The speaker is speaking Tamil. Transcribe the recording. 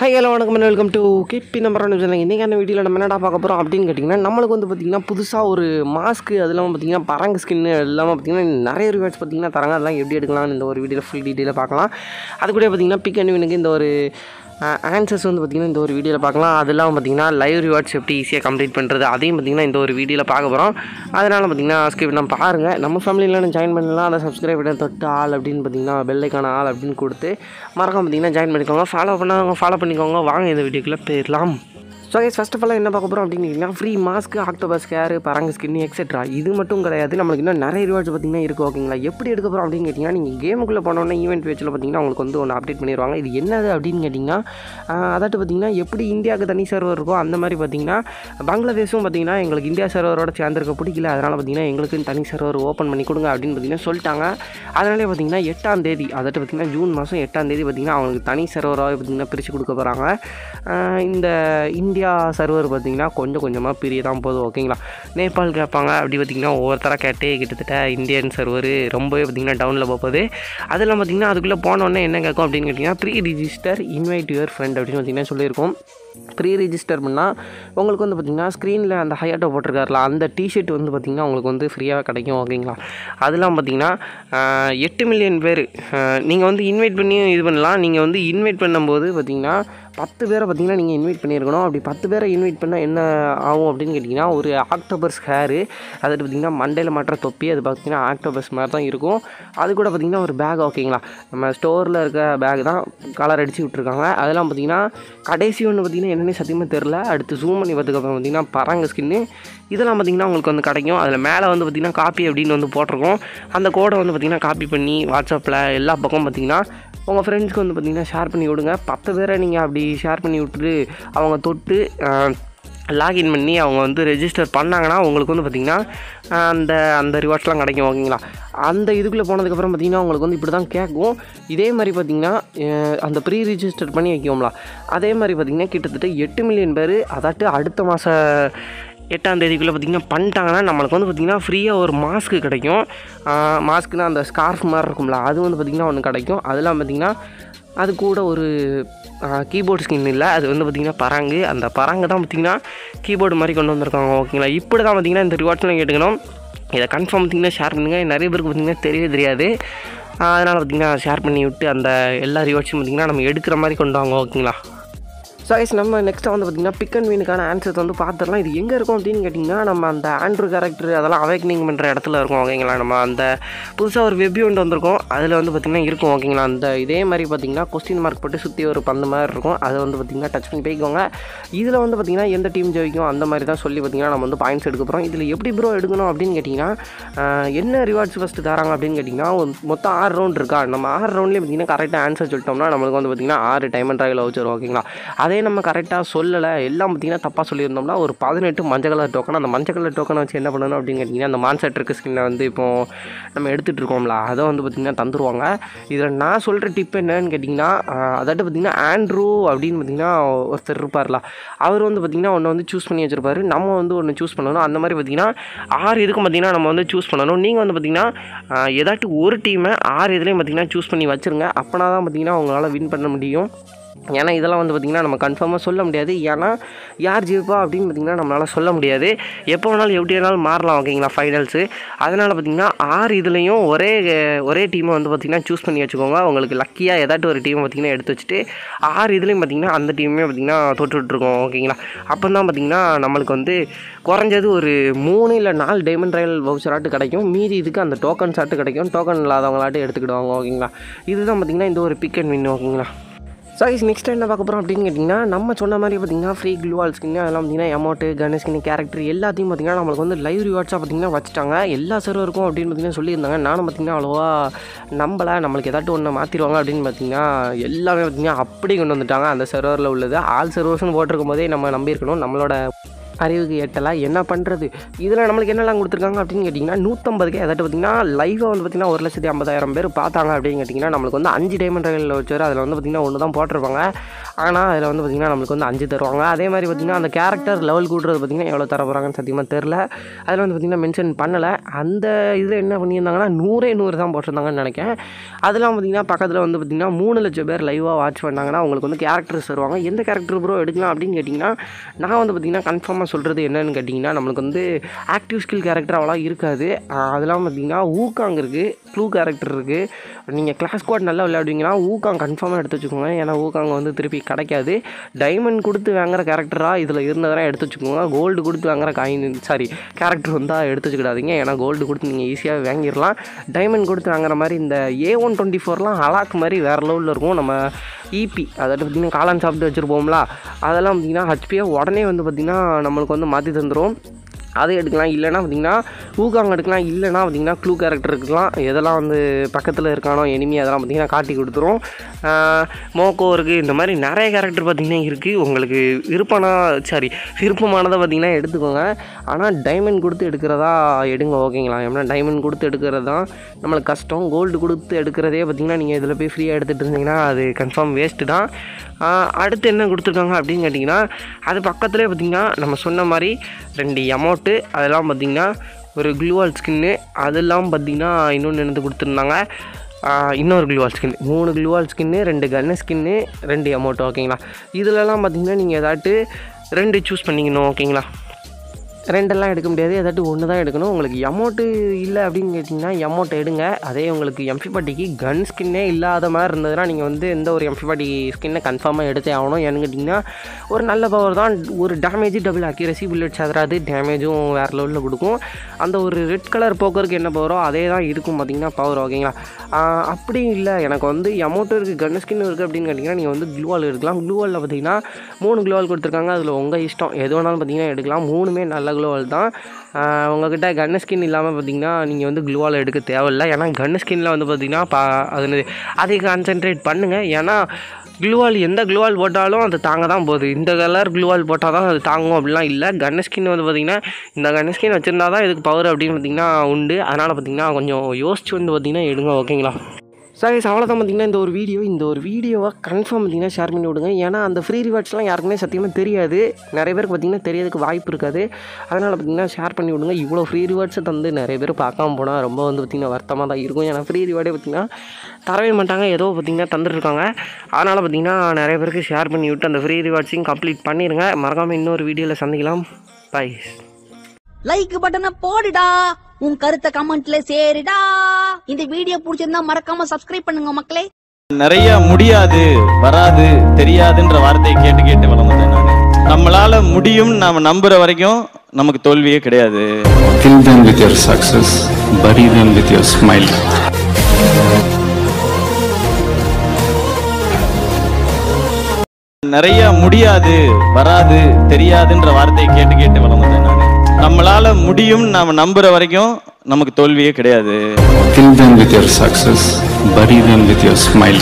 ஹை ஹலோ வணக்கம். வெல்கம் டு கிப்பி நம்பர் ஒன்று சொன்னாங்க இன்றைக்கான வீடியோவில் நம்ம என்னடா பார்க்க போகிறோம் அப்படின்னு கேட்டிங்கன்னா நம்மளுக்கு வந்து பார்த்திங்கன்னா புதுசாக ஒரு மாஸ்க்கு அது இல்லாமல் பார்த்திங்கன்னா பரங்கு ஸ்கின்னு இல்லாமல் பார்த்திங்கன்னா நிறைய ரிவார்ட்ஸ் பார்த்திங்கன்னா தராங்க. அதெல்லாம் எப்படி எடுக்கலாம்னு இந்த ஒரு வீடியோவில் ஃபுல் டீட்டெயிலாக பார்க்கலாம். அது கூட பார்த்திங்கன்னா பிக் அண்ட் வினுக்கு இந்த ஒரு ஆன்சர்ஸ் வந்து பார்த்திங்கன்னா இந்த ஒரு வீடியோவில் பார்க்கலாம். அதெல்லாம் பார்த்திங்கன்னா லைவ் ரிவார்ட்ஸ் எப்படி ஈஸியாக கம்ப்ளீட் பண்ணுறது அதையும் பார்த்திங்கன்னா இந்த ஒரு வீடியோவில் பார்க்க போகிறோம் அதனால் பார்த்திங்கன்னா ஸ்கிப் நம்ம பாருங்கள் நம்ம ஃபேமிலியில் ஜாயின் பண்ணலாம். அதை சப்ஸ்கிரைப் பண்ண தொட்டு ஆள் அப்படின்னு பார்த்திங்கன்னா பெல்லைக்கான ஆள் அப்படின்னு கொடுத்து மறக்காம பார்த்திங்கன்னா ஜாயின் பண்ணிக்கோங்க. ஃபாலோ பண்ணாங்க ஃபாலோ பண்ணிக்கோங்க. வாங்க இந்த வீடியோக்குள்ளே போயிடலாம். So guys first of all என்ன பார்க்க போகிறோம் அப்படின்னு கேட்டிங்கன்னா ஃப்ரீ மாஸ்க் ஆக்டோபஸ் கேர் பரங்கு ஸ்கின் எக்ஸெட்ரா இது மட்டும் கிடையாது. நம்மளுக்கு இன்னும் நிறைய ரிவார்ட்ஸ் பார்த்திங்கன்னா இருக்குது ஓகேங்களா எப்படி எடுக்க போகிறோம் அப்படின்னு கேட்டிங்கன்னா நீங்கள் கேமுக்குள்ளே போனோன்னே ஈவெண்ட் பேஜில் பார்த்திங்கன்னா உங்களுக்கு வந்து ஒன்று அப்டேட் பண்ணிடுவாங்க. இது என்னது அப்படின்னு கேட்டிங்கன்னா அதாட்டு பார்த்திங்கன்னா எப்படி இந்தியாவுக்கு தனி சர்வர் இருக்கோ அந்த மாதிரி பார்த்திங்கன்னா பங்களாதேஷும் பார்த்திங்கன்னா எங்களுக்கு இந்தியா சர்வரோட சேர்ந்துருக்க பிடிக்கல. அதனால் பார்த்திங்கன்னா எங்களுக்கு தனி சர்வர் ஓப்பன் பண்ணி கொடுங்க அப்படின்னு பார்த்திங்கன்னா சொல்லிட்டாங்க. அதனாலே பார்த்திங்கன்னா எட்டாம் தேதி அதாட்டு பார்த்திங்கன்னா ஜூன் மாதம் எட்டாம் தேதி பார்த்திங்கன்னா அவங்களுக்கு தனி சர்வராக பார்த்திங்கன்னா பிரித்து கொடுக்க போகிறாங்க இந்த இந்தியா சர்வர் பார்த்திங்கன்னா கொஞ்சம் கொஞ்சமாக பிரிய தான் போதும் ஓகேங்களா நேபாள் கேட்பாங்க. அப்படி பார்த்திங்கன்னா ஒவ்வொருத்தராக கேட்டு கிட்டத்தட்ட இந்தியன் சர்வர் ரொம்பவே பார்த்திங்கன்னா டவுனில் போகுது. அதெல்லாம் பார்த்திங்கன்னா அதுக்குள்ளே போனோடனே என்ன கேட்கும் அப்படின்னு கேட்டிங்கன்னா pre register invite your friend அப்படின்னு பார்த்திங்கன்னா சொல்லியிருக்கோம். ப்ரீ ரிஜிஸ்டர் பண்ணால் உங்களுக்கு வந்து பார்த்திங்கன்னா ஸ்க்ரீனில் அந்த ஹையாட்டோ போட்டிருக்காருல அந்த டிஷர்ட் வந்து பார்த்திங்கன்னா உங்களுக்கு வந்து ஃப்ரீயாக கிடைக்கும் ஓகேங்களா? அதெல்லாம் பார்த்திங்கன்னா எட்டு மில்லியன் பேர். நீங்கள் வந்து இன்வைட் பண்ணியும் இது பண்ணலாம். நீங்கள் வந்து இன்வைட் பண்ணும்போது பார்த்திங்கன்னா பத்து பேரை பார்த்திங்கன்னா நீங்கள் இன்வைட் பண்ணியிருக்கணும். அப்படி பத்து பேரை இன்வைட் பண்ணால் என்ன ஆகும் அப்படின்னு கேட்டிங்கன்னா ஒரு ஆக்டோபர்ஸ் ஹேரு அது பார்த்திங்கன்னா மண்டையில் மாட்டுற தொப்பி அது பார்த்திங்கன்னா ஆக்டோபர்ஸ் மாதிரி தான் இருக்கும். அது கூட பார்த்திங்கன்னா ஒரு பேக் ஓகேங்களா? நம்ம ஸ்டோரில் இருக்க பேக் தான் கலர் அடித்து விட்ருக்காங்க அதெல்லாம் பார்த்திங்கன்னா கடைசி ஒன்று பார்த்திங்கன்னா என்னென்னு சத்தியமாக தெரில அடுத்து ஜூம் பண்ணி பார்த்துக்கப்புறம் பார்த்திங்கன்னா பரங்க ஸ்கின்னு இதெல்லாம் பார்த்திங்கன்னா உங்களுக்கு வந்து கிடைக்கும். அதில் மேலே வந்து பார்த்திங்கன்னா காப்பி அப்படின்னு வந்து போட்டிருக்கோம். அந்த கோடை வந்து பார்த்திங்கன்னா காப்பி பண்ணி வாட்ஸ்அப்பில் எல்லா பக்கம் பார்த்திங்கன்னா உங்கள் ஃப்ரெண்ட்ஸ்க்கு வந்து பார்த்திங்கன்னா ஷேர் பண்ணி விடுங்க. பத்து பேரை நீங்கள் அப்படி ஷேர் பண்ணி விட்டுட்டு அவங்க தொட்டு லாகின் பண்ணி அவங்க வந்து ரெஜிஸ்டர் பண்ணாங்கன்னா உங்களுக்கு வந்து பார்த்திங்கன்னா அந்த அந்த ரிவார்ட்ஸ்லாம் கிடைக்கும் ஓகேங்களா? அந்த இதுக்குள்ளே போனதுக்கப்புறம் பார்த்திங்கன்னா உங்களுக்கு வந்து இப்படி தான் கேட்கும். இதே மாதிரி பார்த்திங்கன்னா அந்த ப்ரீ ரிஜிஸ்டர் பண்ணி வைக்குவோம்ல அதே மாதிரி பார்த்திங்கன்னா கிட்டத்தட்ட எட்டு மில்லியன் பேர் அதாட்டு அடுத்த மாத எட்டாம் தேதிக்குள்ளே பார்த்திங்கன்னா பண்ணிட்டாங்கன்னா நம்மளுக்கு வந்து பார்த்திங்கன்னா ஃப்ரீயாக ஒரு மாஸ்க்கு கிடைக்கும். மாஸ்க்குனா அந்த ஸ்கார்ஃப் மாதிரி இருக்கும்ல அது வந்து பார்த்திங்கன்னா ஒன்று கிடைக்கும். அதெல்லாம் பார்த்திங்கன்னா அது கூட ஒரு கீபோர்டு ஸ்கின் இல்லை. அது வந்து பார்த்திங்கன்னா பராங்கு. அந்த பராங்கு தான் பார்த்திங்கன்னா கீபோர்டு மாதிரி கொண்டு வந்திருக்காங்க ஓகேங்களா இப்படி தான் பார்த்திங்கன்னா இந்த ரிவார்ட்ஸ்லாம் கேட்டுக்கணும். இதை கன்ஃபார்ம் பார்த்திங்கன்னா ஷேர் பண்ணுங்கள் நிறைய பேருக்கு பார்த்திங்கன்னா தெரியவே தெரியாது. அதனால் பார்த்திங்கன்னா ஷேர் பண்ணி விட்டு அந்த எல்லா ரிவார்ட்ஸும் பார்த்திங்கன்னா நம்ம எடுக்கிற மாதிரி கொண்டு வாங்க ஓகேங்களா ஸோ கைஸ் நம்ம நெக்ஸ்ட்டு வந்து பார்த்திங்கன்னா பிக் அண்ட் வீனுக்கான ஆன்சர்ஸ் வந்து பார்த்துடலாம் இது எங்கே இருக்கும் அப்படின்னு கேட்டிங்கன்னா நம்ம அந்த ஆண்ட்ரு கேரக்டர் அதெல்லாம் அவேக்னிங் பண்ணுற இடத்துல இருக்கும் ஓகேங்களா நம்ம அந்த புதுசாக ஒரு வெப் ஒன்று வந்திருக்கும். அதில் வந்து பார்த்திங்கன்னா இருக்கும் ஓகேங்களா அந்த இதே மாதிரி பார்த்திங்கன்னா கொஸ்டின் மார்க் போட்டு சுற்றி ஒரு பந்து மாதிரி இருக்கும். அதை வந்து பார்த்திங்கன்னா டச் பண்ணி போய்க்கோங்க. இதில் வந்து பார்த்திங்கன்னா எந்த டீம் ஜெயிக்கும் அந்த மாதிரி தான் சொல்லி பார்த்திங்கன்னா நம்ம வந்து பாயிண்ட்ஸ் எடுக்க போகிறோம் இதில் எப்படி ப்ரோ எடுக்கணும் அப்படின்னு கேட்டிங்கன்னா என்ன ரிவார்ட்ஸ் ஃபஸ்ட்டு தராங்க அப்படின்னு கேட்டிங்கன்னா மொத்தம் ஆறு ரவுண்ட் இருக்கா? நம்ம ஆறு ரவுண்ட்லேயே பார்த்திங்கன்னா கரெக்டாக ஆன்சர் சொல்லிட்டோம்னா நம்மளுக்கு வந்து பார்த்திங்கன்னா ஆறு டைம் அண்ட் ட்ராயில் வச்சுரும் ஓகேங்களா அதே அதே நம்ம கரெக்டாக சொல்லலை. எல்லாம் பார்த்திங்கன்னா தப்பாக சொல்லியிருந்தோம்னா ஒரு பதினெட்டு மஞ்சள் கலர் டோக்கன் அந்த மஞ்சள் கலர் டோக்கனை வச்சு என்ன பண்ணணும் அப்படின்னு கேட்டிங்கன்னா அந்த மான்செட்ருக்கு ஸ்கின்னை வந்து இப்போது நம்ம எடுத்துகிட்டு இருக்கோம்ல அதை வந்து பார்த்திங்கன்னா தந்துருவாங்க. இதில் நான் சொல்கிற டிப் என்னன்னு கேட்டிங்கன்னா அதாட்டு பார்த்திங்கன்னா ஆண்ட்ரூ அப்படின்னு பார்த்திங்கன்னா ஒருத்தர் இருப்பார்ல அவர் வந்து பார்த்திங்கன்னா ஒன்று வந்து சூஸ் பண்ணி வச்சுருப்பாரு. நம்ம வந்து ஒன்று சூஸ் பண்ணணும். அந்த மாதிரி பார்த்திங்கன்னா ஆறு இதுக்கும் பார்த்திங்கன்னா நம்ம வந்து சூஸ் பண்ணணும். நீங்கள் வந்து பார்த்திங்கன்னா ஏதாட்டு ஒரு டீமை ஆறு இதுலேயும் பார்த்திங்கன்னா சூஸ் பண்ணி வச்சுருங்க. அப்போனா தான் பார்த்திங்கன்னா உங்களால் வின் பண்ண முடியும். ஏன்னா இதெல்லாம் வந்து பார்த்திங்கன்னா நம்ம கன்ஃபார்மாக சொல்ல முடியாது. ஏன்னா யார் ஜெயிப்பா அப்படின்னு பார்த்திங்கன்னா நம்மளால் சொல்ல முடியாது. எப்போ வேணாலும் எப்படி வேணாலும் மாறலாம் ஓகேங்களா ஃபைனல்ஸு அதனால் பார்த்திங்கன்னா ஆறு இதுலேயும் ஒரே ஒரே டீமை வந்து பார்த்திங்கன்னா சூஸ் பண்ணி வச்சுக்கோங்க. உங்களுக்கு லக்கியாக ஏதாட்டும் ஒரு டீமை பார்த்திங்கன்னா எடுத்து வச்சுட்டு ஆறு இதுலேயும் பார்த்திங்கன்னா அந்த டீமே பார்த்திங்கன்னா தொட்டுட்ருக்கோம் ஓகேங்களா அப்போ தான் பார்த்திங்கன்னா நம்மளுக்கு வந்து குறைஞ்சது ஒரு மூணு இல்லை நாலு டைமண்ட் ராயல் வவுச்சராட்டு கிடைக்கும். மீதி இதுக்கு அந்த டோக்கன் சாட்டு கிடைக்கும். டோக்கன் இல்லாதவங்களாட்டு எடுத்துக்கிடுவாங்க ஓகேங்களா இதுதான் பார்த்திங்கன்னா இந்த ஒரு பிக் அண்ட் வின் ஓகேங்களா ஸோ இஸ் நெக்ஸ்ட் என்ன பார்க்க போகிறோம் அப்படின்னு கேட்டிங்கன்னா நம்ம சொன்ன மாதிரி பார்த்திங்கன்னா ஃப்ரீ க்ளூவால் ஸ்கின் அதெல்லாம் பார்த்திங்கன்னா அமௌண்ட்டு கணேஷ் ஸ்கின் கேரக்டர் எல்லாத்தையும் பார்த்திங்கன்னா நம்மளுக்கு வந்து லைவ் ரிவார்ட்ஸாக பார்த்திங்கன்னா வச்சுட்டாங்க. எல்லா சர்வருக்கும் அப்படின்னு பார்த்திங்கன்னா சொல்லியிருந்தாங்க. நானும் பார்த்திங்கன்னா அவ்வளோவா நம்பலை. நம்மளுக்கு ஏதாட்டும் ஒன்று மாற்றிடுவாங்க அப்படின்னு பார்த்திங்கன்னா எல்லாமே பார்த்திங்கன்னா அப்படி கொண்டு வந்துட்டாங்க. அந்த சர்வரில் உள்ளது. ஆல் சர்வர்ஸ்னு போட்டிருக்கும் போதே நம்ம நம்பியிருக்கணும். நம்மளோட அறிவுக்கு எட்டலாம் என்ன பண்ணுறது இதில் நம்மளுக்கு என்னெல்லாம் கொடுத்துருக்காங்க அப்படின்னு கேட்டிங்கன்னா நூற்றம்பதுக்கே அதாவது பார்த்திங்கன்னா லைவாக வந்து பார்த்திங்கன்னா ஒரு லட்சத்தி ஐம்பதாயிரம் பேர் பார்த்தாங்க அப்படின்னு கேட்டிங்கன்னா நம்மளுக்கு வந்து அஞ்சு டைமண்ட் ரயிலில் வச்சார் அதில் வந்து பார்த்திங்கன்னா ஒன்று தான் போட்டிருப்பாங்க. ஆனால் அதில் வந்து பார்த்திங்கன்னா நம்மளுக்கு வந்து அஞ்சு தருவாங்க. அதே மாதிரி பார்த்திங்கன்னா அந்த கேரக்டர் லெவல் கூட்டுறது பார்த்திங்கன்னா எவ்வளோ தர போகிறாங்கன்னு சத்தியமாக தெரில அதில் வந்து பார்த்திங்கன்னா மென்ஷன் பண்ணலை. அந்த இதில் என்ன பண்ணியிருந்தாங்கன்னா நூறே நூறு தான் போட்டிருந்தாங்கன்னு நினைக்கிறேன். அதெல்லாம் பார்த்திங்கன்னா பக்கத்தில் வந்து பார்த்திங்கன்னா மூணு லட்சம் பேர் லைவாக வாட்ச் பண்ணாங்கன்னா அவங்களுக்கு வந்து கேரக்டர்ஸ் தருவாங்க. எந்த கேரக்டர் ப்ரோ எடுக்கலாம் அப்படின்னு கேட்டிங்கன்னா நான் வந்து பார்த்திங்கன்னா கன்ஃபார்மாக சொல்கிறது என்னென்னு கேட்டிங்கன்னா நம்மளுக்கு வந்து ஆக்டிவ் ஸ்கில் கேரக்டர் அவ்வளோ இருக்காது. அதெல்லாம் பார்த்திங்கன்னா ஊக்காங் இருக்குது ப்ளூ கேரக்டர் இருக்குது நீங்கள் கிளாஸ் ஸ்குவாட் நல்லா விளையாடுவீங்கன்னா ஊக்காங் கன்ஃபார்மாக எடுத்து வச்சுக்கோங்க. ஏன்னா ஊக்காங் வந்து திருப்பி கிடைக்காது. டைமண்ட் கொடுத்து வாங்குற கேரக்டராக இதில் இருந்ததெல்லாம் எடுத்து வச்சுக்கோங்க. கோல்டு கொடுத்து வாங்குற காயின் சாரி கேரக்டர் வந்தால் எடுத்து வச்சுக்கிடாதீங்க. ஏன்னா கோல்டு கொடுத்து நீங்கள் ஈஸியாக வாங்கிடலாம். டைமண்ட் கொடுத்து வாங்குற மாதிரி இந்த ஏ ஒன் டுவெண்ட்டி ஃபோர்லாம் அலாக் மாதிரி வேறு லெவலில் இருக்கும். நம்ம இபி அதாவது பார்த்திங்கன்னா காளான் சாப்பிட்டு வச்சுருப்போம்ல. அதெல்லாம் பார்த்திங்கன்னா ஹச்பியை உடனே வந்து பார்த்திங்கன்னா நம்ம நம்மளுக்கு வந்து மாற்றி தந்துடும் அது எடுக்கலாம் இல்லைன்னா பார்த்திங்கன்னா ஊகாங் எடுக்கலாம் இல்லைனா பார்த்திங்கன்னா க்ளூ கேரக்டர் இருக்கலாம் எதெல்லாம் வந்து பக்கத்தில் இருக்கானோ எனிமி அதெல்லாம் பார்த்திங்கன்னா காட்டி கொடுத்துரும். மோக்கோ இருக்குது இந்த மாதிரி நிறைய கேரக்டர் பார்த்திங்கன்னா இருக்குது உங்களுக்கு விருப்பம்னா சாரி விருப்பமானதை பார்த்திங்கன்னா எடுத்துக்கோங்க. ஆனால் டைமண்ட் கொடுத்து எடுக்கிறதா எடுங்க ஓகேங்களா ஏன்னா டைமண்ட் கொடுத்து எடுக்கிறது தான் நம்மளுக்கு கஷ்டம். கோல்டு கொடுத்து எடுக்கிறதே பார்த்திங்கன்னா நீங்கள் இதில் போய் ஃப்ரீயாக எடுத்துகிட்டு இருந்தீங்கன்னா அது கன்ஃபார்ம் வேஸ்ட்டு தான். அடுத்து என்ன கொடுத்துருக்காங்க அப்படின்னு கேட்டிங்கன்னா அது பக்கத்துலேயே பார்த்திங்கன்னா நம்ம சொன்ன மாதிரி ரெண்டு போட்டு அதெல்லாம் பார்த்திங்கன்னா ஒரு க்ளூவால் ஸ்கின்னு அதெல்லாம் பார்த்திங்கன்னா இன்னொன்று என்னது கொடுத்துருந்தாங்க. இன்னொரு க்ளூவால் ஸ்கின் மூணு க்ளூவால் ஸ்கின்னு ரெண்டு கன்னு ஸ்கின்னு ரெண்டு அமௌண்ட் ஓகேங்களா இதிலலாம் பார்த்திங்கன்னா நீங்கள் ஏதாட்டு ரெண்டு சூஸ் பண்ணிக்கணும் ஓகேங்களா ரெண்டெல்லாம் எடுக்க முடியாது ஏதாட்டு ஒன்று தான் எடுக்கணும். உங்களுக்கு எமௌண்ட்டு இல்லை அப்படின்னு கேட்டிங்கன்னா அமௌண்ட் எடுங்க. அதே உங்களுக்கு எம்ஃபி பாட்டிக்கு கன் ஸ்கின்னே இல்லாத மாதிரி இருந்ததுன்னா நீங்கள் வந்து எந்த ஒரு எம்ஃபி பாட்டி ஸ்கின்னை கன்ஃபார்மாக எடுத்தே ஆகணும். ஏன்னு கேட்டிங்கன்னா ஒரு நல்ல பவர் தான். ஒரு டேமேஜ் டபுள் அக்யூரசி புல்லட்ஸ் அதராது டேமேஜும் வேறு லெவலில் கொடுக்கும். அந்த ஒரு ரெட் கலர் போக்கருக்கு என்ன பவரோ அதே தான் இருக்கும் பார்த்தீங்கன்னா பவர் ஓகேங்களா அப்படி இல்லை. எனக்கு வந்து எமௌண்ட்டும் இருக்குது கன் ஸ்கின் இருக்குது அப்படின்னு கேட்டிங்கன்னா நீங்கள் வந்து க்ளூவால் எடுக்கலாம். க்ளூவாலில் பார்த்தீங்கன்னா மூணு க்ளூவால் கொடுத்துருக்காங்க. அதில் உங்கள் இஷ்டம். எது வேணாலும் பார்த்தீங்கன்னா எடுக்கலாம். மூணுமே நல்ல க்ளூவால் தான். ஆஹ் உங்ககிட்ட கன் ஸ்கின் இல்லாமல் பார்த்தீங்கன்னா நீங்கள் வந்து க்ளூவால் எடுக்க தேவையில்லை. ஏன்னா கன்னு ஸ்கின்னில் வந்து பார்த்தீங்கன்னா பா அது அதை கான்சென்ட்ரேட் பண்ணுங்கள் ஏன்னா க்ளூவால் எந்த க்ளூவால் போட்டாலும் அது தாங்க தான் போகுது. இந்த கலர் க்ளூவால் போட்டால் தான் அது தாங்கும் அப்படிலாம் இல்லை. கன் ஸ்கின் வந்து பார்த்திங்கன்னா இந்த கன் ஸ்கின் வச்சுருந்தா தான் இதுக்கு பவர் அப்படின்னு பார்த்திங்கன்னா உண்டு. அதனால் பார்த்திங்கன்னா கொஞ்சம் யோசிச்சு வந்து பார்த்திங்கன்னா எடுங்க ஓகேங்களா சார் அவ்வளோதான் பார்த்தீங்கன்னா இந்த ஒரு வீடியோ இந்த ஒரு வீடியோவை கன்ஃபார்ம் பார்த்தீங்கன்னா ஷேர் பண்ணி விடுங்க. ஏன்னா அந்த ஃப்ரீ ரிவார்ட்ஸ்லாம் யாருக்குமே சத்தியமாக தெரியாது. நிறைய பேருக்கு பார்த்தீங்கன்னா தெரியறதுக்கு வாய்ப்பு இருக்காது. அதனால் பார்த்தீங்கன்னா ஷேர் பண்ணி விடுங்க. இவ்வளோ ஃப்ரீ ரிவார்ட்ஸை தந்து நிறைய பேர் பார்க்காம போனால் ரொம்ப வந்து பார்த்திங்கன்னா வருத்தமாக தான் இருக்கும். ஏன்னா ஃப்ரீ ரிவார்டே பார்த்திங்கன்னா தரவே மாட்டாங்க. ஏதோ பார்த்திங்கன்னா தந்துட்டுருக்காங்க. அதனால் பார்த்திங்கன்னா நிறைய பேருக்கு ஷேர் பண்ணி விட்டு அந்த ஃப்ரீ ரிவார்ட்ஸையும் கம்ப்ளீட் பண்ணிடுங்க மறக்காமல் இன்னொரு வீடியோவில் சந்திக்கலாம். பை லைக் பட்டனை போடுடா. உன் கருத்தை கமெண்ட்ல சேருடா. இந்த வீடியோ பிடிச்சிருந்தா மறக்காம சப்ஸ்கிரைப் பண்ணுங்க மக்களே. நிறைய முடியாது வராது தெரியாதுன்ற வார்த்தையை கேட்டு கேட்டு வளர்ந்தேன் நான். நம்மளால முடியும் நாம நம்புற வரைக்கும் நமக்கு தோல்வியே கிடையாது. Kill them with your success, bury them with your smile. நிறைய முடியாது வராது தெரியாதுன்ற வார்த்தையை கேட்டு கேட்டு வளர்ந்தேன் நான். நம்மளால முடியும் நாம நம்புற வரைக்கும் நமக்கு தோல்வியே கிடையாது Kill them with your success, bury them with your smile.